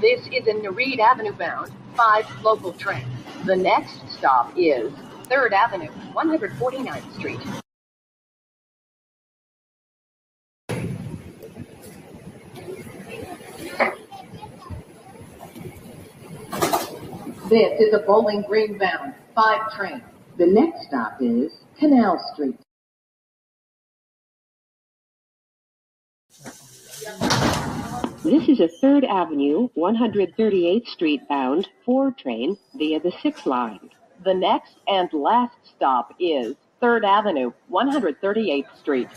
This is a Nereid Avenue bound 5 local train. The next stop is 3rd Avenue, 149th Street. This is a Bowling Green bound 5 train. The next stop is Canal Street. This is a 3rd Avenue, 138th Street bound 4 train via the 6 line. The next and last stop is 3rd Avenue, 138th Street.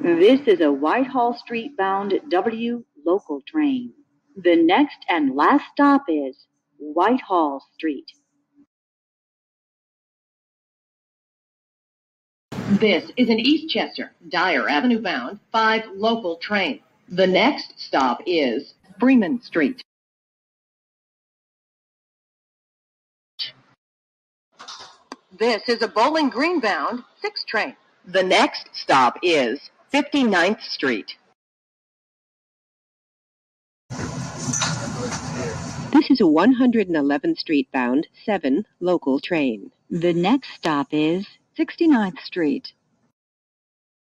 This is a Whitehall Street bound W local train. The next and last stop is Whitehall Street. This is an Eastchester, Dyer Avenue bound 5 local train. The next stop is Freeman Street. This is a Bowling Green bound 6 train. The next stop is 59th Street. This is a 111th Street bound 7 local train. The next stop is 69th Street.